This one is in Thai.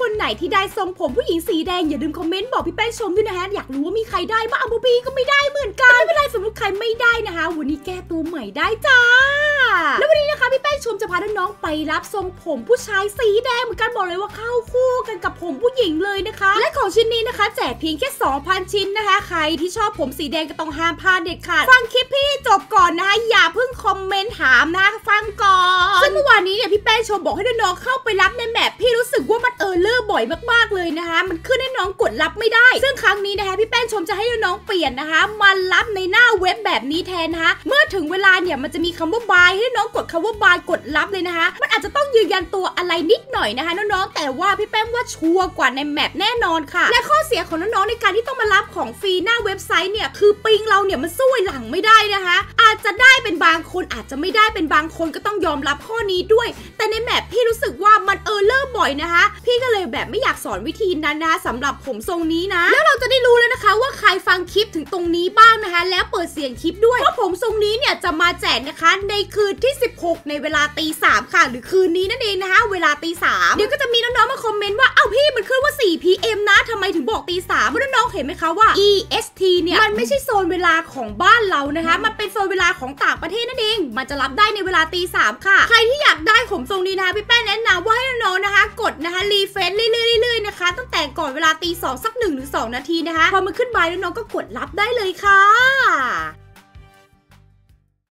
คนไหนที่ได้ทรงผมผู้หญิงสีแดงอย่าลืมคอมเมนต์บอกพี่แป้งชมด้วยนะฮะ อยากรู้ว่ามีใครได้บ้างอัมบูบีก็ไม่ได้เหมือนกันไม่เป็นไรสมมติใครไม่ได้นะคะ วันนี้แก้ตัวใหม่ได้จ้า แล้ววันนี้นะคะพี่แป้งชมจะพาน้องๆไปรับทรงผมผู้ชายสีแดงเหมือนกันบอกเลยว่าเข้าคู่กันกับผมผู้หญิงเลยนะคะ และของชิ้นนี้นะคะ แจกเพียงแค่ 2,000 ชิ้นนะคะ ใครที่ชอบผมสีแดงก็ต้องห้ามพลาดเด็ดขาดฟังคลิปพี่จบก่อนนะคะอย่าเพิ่งคอมเมนต์ถามนะฟังก่อนซึ่งเมื่อวานนี้เนี่ยพี่แป้งชมบอกให้น้องๆเข้าไปรับใน map พี่รู้สึกว่ามัน error บ่อยมากๆเลยนะคะ มันขึ้นให้น้องกดรับไม่ได้ ซึ่งครั้งนี้นะคะพี่แป้งชมจะให้น้องๆเปลี่ยนนะคะมารับในหน้าเว็บแบบนี้แทนนะคะเมื่อ ถึงเวลาเนี่ยมันจะมีคำว่า buy ให้น้องกดคำว่า buy กดรับเลยนะคะ มันอาจจะต้องยืนยันตัวอะไรนิดหน่อยนะคะน้องๆแต่ว่าพี่แป้งว่าชัวร์กว่าใน map แน่นอนค่ะ และข้อเสียของน้องๆในการที่ต้องมารับของฟรีหน้าเว็บไซต์เนี่ยคือ ping เราเนี่ยมันสู้ฝรั่งไม่ได้นะคะ อาจจะได้เป็นบางคนอาจจะไม่ได้เป็นบางคนก็ต้องยอมรับข้อนี้ด้วย แต่ในแมปพี่รู้สึกว่ามันเออ บ่อยนะคะ พี่ก็เลยแบบไม่อยากสอนวิธีนั้นนะคะสำหรับผมทรงนี้นะ แล้วเราจะได้รู้แล้วนะคะ ว่าใครฟังคลิปถึงตรงนี้บ้างนะคะ แล้วเปิดเสียงคลิปด้วยว่าผมทรงนี้เนี่ยจะมาแจกนะคะ ในคืนที่ 16 ในเวลาตีสามค่ะ หรือคืนนี้นั่นเองนะคะ เวลาตีสามเดี๋ยวก็จะมี เมนต์ว่าเอ้าพี่มันขึ้นว่า 4 PM นะทำไมถึงบอกตีสามน้องๆเห็นไหมคะว่า EST เนี่ย มันไม่ใช่โซนเวลาของบ้านเรานะคะ มันเป็นโซนเวลาของต่างประเทศนั่นเอง มันจะรับได้ในเวลาตีสามค่ะ ใครที่อยากได้ผมทรงนี้นะคะพี่แป้งแนะนำว่าให้น้องๆนะคะ กดนะคะรีเฟซเรื่อยๆเรื่อยๆนะคะ ตั้งแต่ก่อนเวลาตีสองสัก1นถึงสนาทีนะคะ พอมันขึ้นบายแล้วน้องก็กดรับได้เลยค่ะ